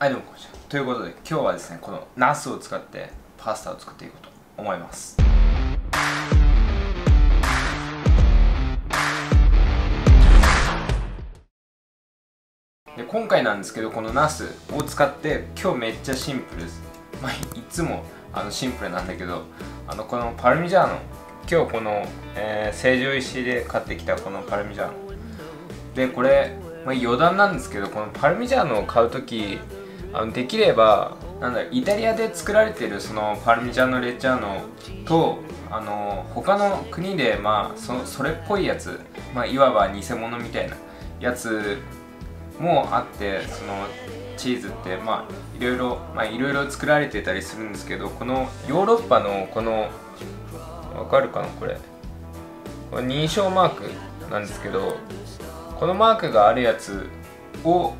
はいどうもこんにちは。ということで今日はですねこのナスを使ってパスタを作っていこうと思います。で今回なんですけどこのナスを使って今日めっちゃシンプルです。まあいつもあのシンプルなんだけどあのこのパルミジャーノ。今日この、えー、成城石で買ってきたこのパルミジャーノ。でこれ、まあ、余談なんですけどこのパルミジャーノを買う時あのできればなんだイタリアで作られてるそのパルミジャーノ・レッジャーノとあの他の国でまあそそれっぽいやつ、まあ、いわば偽物みたいなやつもあってそのチーズってまあいろいろまあいろいろ作られてたりするんですけどこのヨーロッパのこのわかるかなこれ。これ認証マークなんですけどこのマークがあるやつを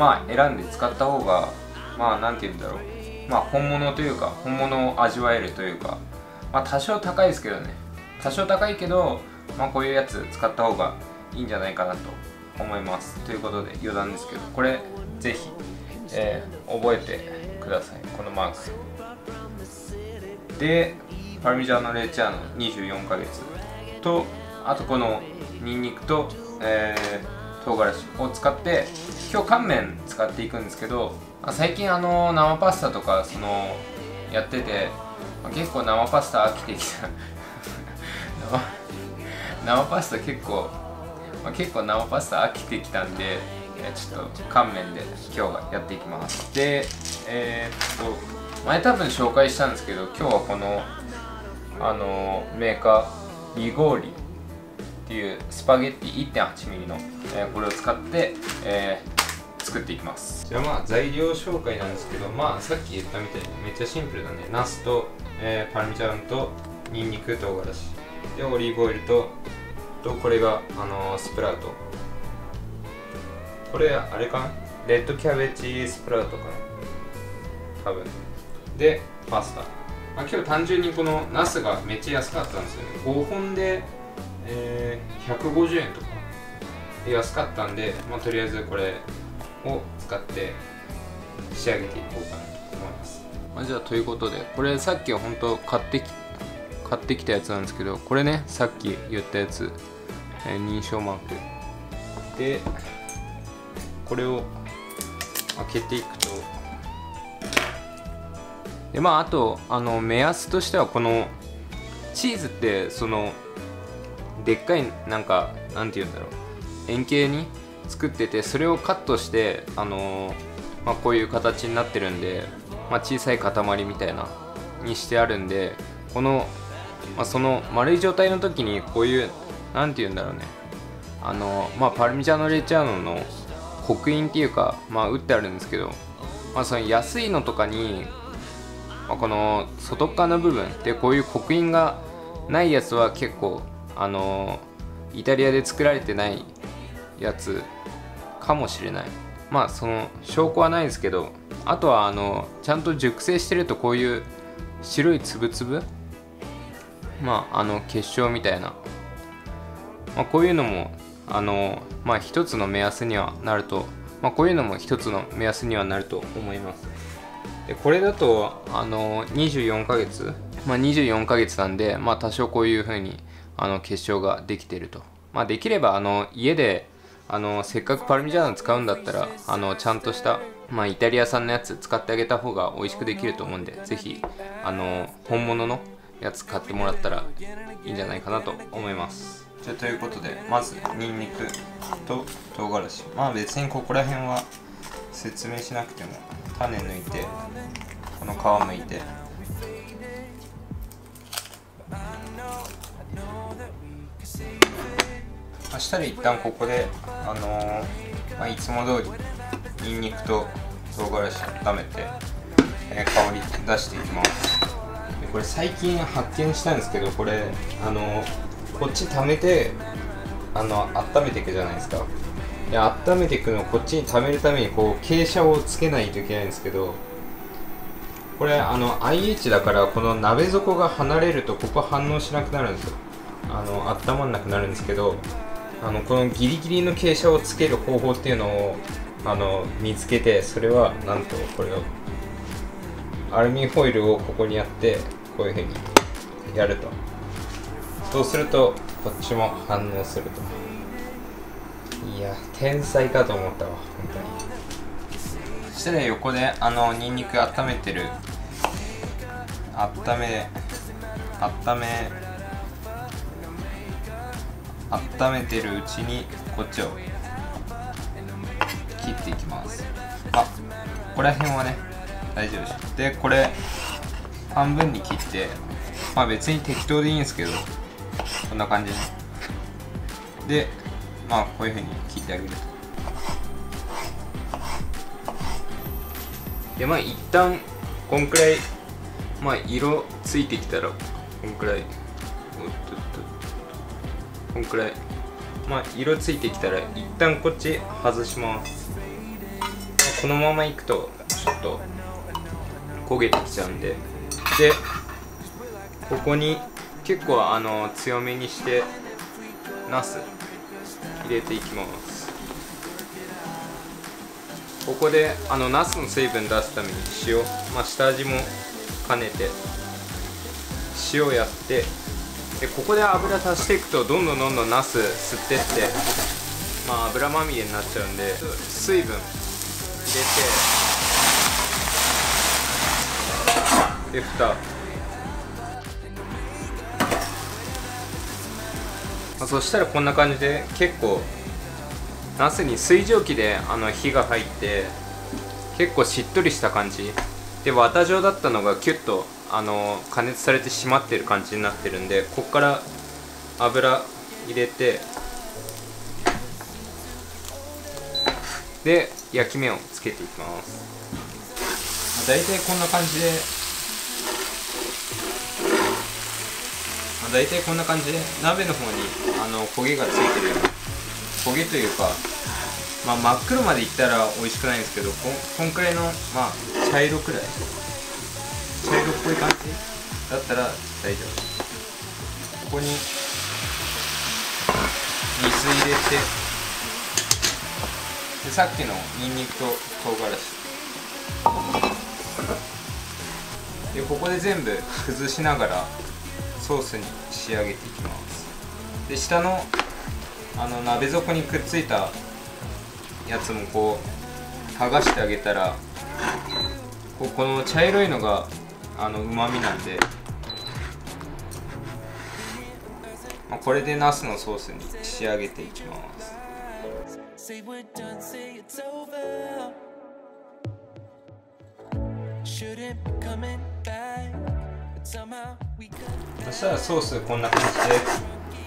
まあ選んで使った方がまあなんて言うんだろう。まあ本物というか本物を味わえるというか。まあ多少高いですけどね。多少高いけどまあこういうやつ使った方がいいんじゃないかなと思います。ということで余談ですけどこれぜひ、えー、覚えてください。このマーク。でパルミジャーノ・レッチャーノ24ヶ月とあとこのニンニクと、えー、唐辛子を使って今日乾麺使っていくんですけど最近あの生パスタとかそのやってて結構生パスタ飽きてきた。生パスタ結構、まあ、結構生パスタ飽きてきたんでちょっと乾麺で今日はやっていきます。でえー、っと前多分紹介したんですけど今日はこのあのメーカーリゴーリ。っていうスパゲッティ 1.8mm の、えー、これを使って、えー、作っていきます。じゃあまあ材料紹介なんですけどまあさっき言ったみたいにめっちゃシンプルだね。ナスと、えー、パルミジャーノとニンニク唐辛子。でオリーブオイルととこれが、あのー、スプラウト。これあれかな？レッドキャベチスプラウトかな？多分。でパスタ、まあ、今日単純にこのナスがめっちゃ安かったんですよね。5本で、えー、150円とか。安かったんで、まあ、とりあえずこれを使って仕上げていこうかなと思います、まあ、じゃあということでこれさっきは本当買ってき買ってきたやつなんですけどこれねさっき言ったやつ、えー、認証マーク。でこれを開けていくと。でまああとあの目安としてはこのチーズってそのでっかいなんかなんて言うんだろう。円形に作っててそれをカットしてあのまあ、こういう形になってるんで、まあ、小さい塊みたいなにしてあるんでこの、まあ、その丸い状態の時にこういうなんて言うんだろうね。あのまあパルミジャーノ・レッジャーノの刻印っていうかまあ打ってあるんですけど、まあ、その安いのとかにまあ、この外側の部分でこういう刻印がないやつは結構あのイタリアで作られてないやつかもしれない。まあその証拠はないですけどあとはあのちゃんと熟成してるとこういう白いつぶつぶまああの結晶みたいな、まあ、こういうのもあのまあ一つの目安にはなるとまあこういうのも一つの目安にはなると思います。でこれだとあの24ヶ月、まあ、24ヶ月なんで、まあ、多少こういう風にあの結晶ができてると、まあ、できればあの家であのせっかくパルミジャーノ使うんだったらあのちゃんとした、まあ、イタリア産のやつ使ってあげた方が美味しくできると思うんでぜひあの本物のやつ買ってもらったらいいんじゃないかなと思います。じゃということでまずニンニクと唐辛子。まあ別にここら辺は説明しなくても種抜いてこの皮むいてそしたら一旦ここであのー、まあ、いつも通りにんにくと唐辛子炒めて、えー、香り出していきます。でこれ最近発見したんですけどこれあのー、こっち溜めてあの温めていくじゃないですか。で温めていくのをこっちに溜めるためにこう傾斜をつけないといけないんですけどこれあの IH だからこの鍋底が離れるとここ反応しなくなるんですよ。あの温まんなくなるんですけどあのこのギリギリの傾斜をつける方法っていうのをあの見つけてそれはなんとこれをアルミホイルをここにやってこういうふうにやると。そうするとこっちも反応すると。いや天才かと思ったわ本当に。そしたら横であのニンニク温めてる。温め温め温めてるうちにこっちを切っていきます。あここら辺はね大丈夫です。でこれ半分に切ってまあ別に適当でいいんですけどこんな感じでまあこういうふうに切ってあげると。でまあ一旦こんくらいまあ色ついてきたらこんくらいんくらい。まあ色ついてきたら一旦こっち外します。このままいくとちょっと焦げてきちゃうんで。でここに結構あの強めにしてナス入れていきます。ここであのナスの水分出すために塩、まあ、下味も兼ねて塩やってでここで油足していくとどんどんどんどんナス吸ってってまあ油まみれになっちゃうんで水分入れてで蓋。まあ、そしたらこんな感じで結構ナスに水蒸気であの火が入って結構しっとりした感じ。で綿状だったのがキュッとあの加熱されてしまってる感じになってるんでここから油入れてで焼き目をつけていきます。大体こんな感じで。大体こんな感じで。鍋の方にあの焦げがついてるような。焦げというか、まあ、真っ黒までいったら美味しくないんですけどここんくらいの、まあ、茶色くらい。茶色っぽい感じ？だったら大丈夫。ここに水入れてでさっきのニンニクと唐辛子。でここで全部崩しながらソースに仕上げていきます。で下のあの鍋底にくっついたやつもこう剥がしてあげたらここの茶色いのがあのうまみなんで、まあ、これでナスのソースに仕上げていきます。そしたらソースこんな感じで、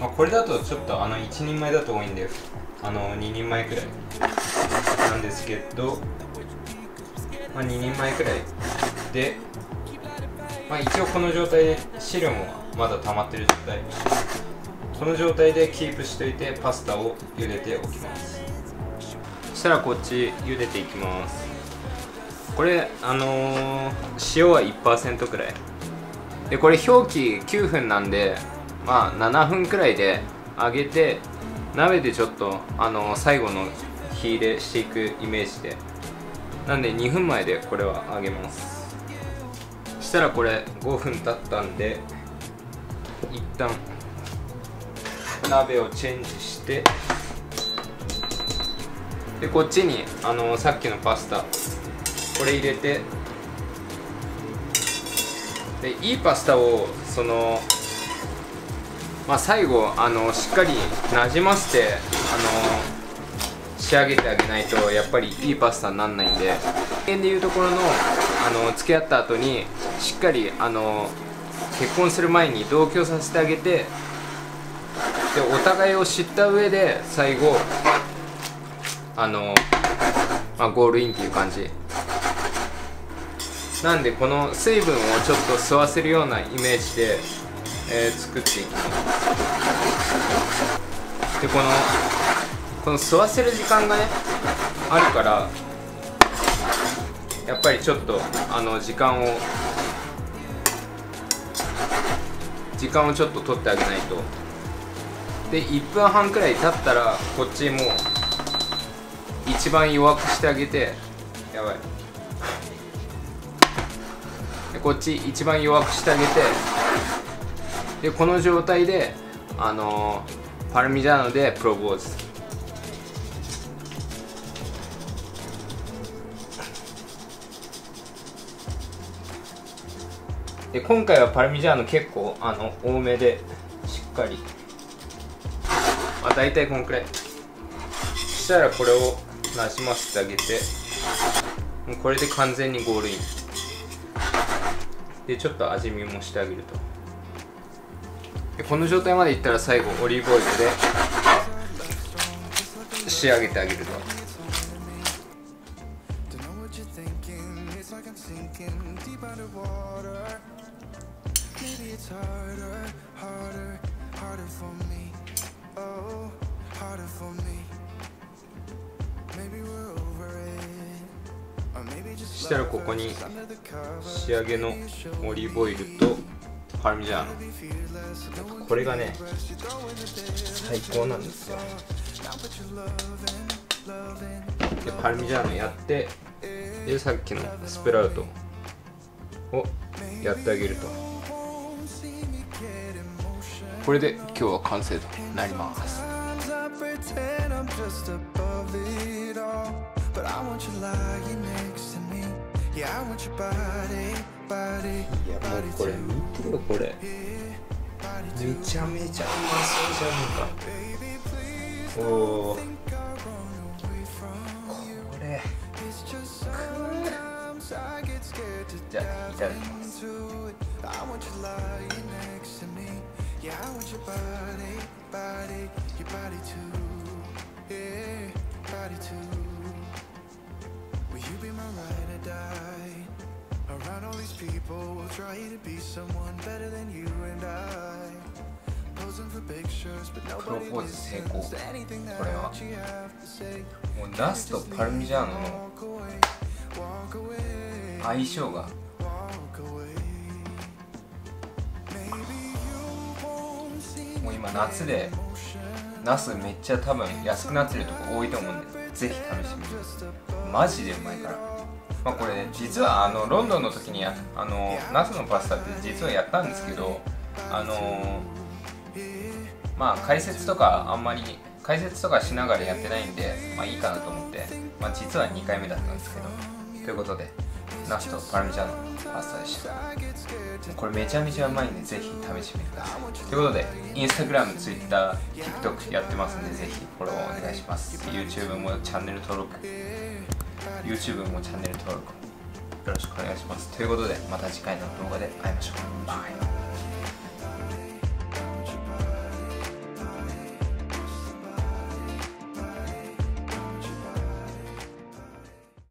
まあ、これだとちょっとあの1人前だと多いんであの2人前くらい。なんですけど、まあ、2人前くらいで、まあ、一応この状態で汁もまだ溜まってる状態。この状態でキープしといてパスタを茹でておきます。そしたらこっち茹でていきます。これあのー、塩は1%くらい。でこれ表記9分なんでまあ7分くらいで揚げて鍋でちょっとあの最後の火入れしていくイメージで。なんで2分前でこれは揚げます。したらこれ5分経ったんで一旦鍋をチェンジしてでこっちにあのさっきのパスタこれ入れてでいいパスタをそのまあ最後あのしっかりなじませてあの仕上げてあげないとやっぱりいいパスタにならないんで人間でいうところのあの付き合った後にしっかりあの結婚する前に同居させてあげてでお互いを知った上で最後あの、まあ、ゴールインっていう感じ。なんでこの水分をちょっと吸わせるようなイメージで、えー、作っていきます。でこのこの吸わせる時間がねあるからやっぱりちょっとあの時間を時間をちょっと取ってあげないと。で1分半くらい経ったらこっちもう一番弱くしてあげてやばい。でこっち一番弱くしてあげてでこの状態であのパルミジャーノでプロポーズで今回はパルミジャーノ結構あの多めでしっかり。まあ大体このくらい。そしたらこれをなじませてあげて。もうこれで完全にゴールイン。でちょっと味見もしてあげると。でこの状態までいったら最後オリーブオイルで仕上げてあげると。Maybe it's harder, harder, harder for me. Oh, harder for me. Maybe we're over it. Or maybe just したらここに仕上げのオリーブオイルとパルミジャーノこれがね最高なんですよでパルミジャーノやってでさっきのスプラウトをやってあげるとこれで今日は完成となります。いやもうこれ見てよこれ。めちゃめちゃうまそうか。おー。これ。じゃあいただきます。Yeah, I want your body, body, your body too. Yeah, body too. Will you be my ride or die? Around all these people, we'll try to be someone better than you and I. Posing for pictures, but nobody listens to anything that you have to say. もうナスとパルミジャーノの Walk away, walk away. 相性が今夏でナスめっちゃ多分安くなってるとこ多いと思うんでぜひ試してみてマジでうまいから。まあこれね実はあのロンドンの時にああのナスのパスタって実はやったんですけどあのまあ解説とかあんまり解説とかしながらやってないんでまあいいかなと思ってまあ実は2回目だったんですけどということでナスとパルミジャーノパスタでしたこれめちゃめちゃうまいんでぜひ試してみてください。ということでインスタグラム、ツイッター、TikTok やってますんでぜひフォローお願いします。YouTube もチャンネル登録。YouTube もチャンネル登録。よろしくお願いします。ということでまた次回の動画で会いましょう。バイ。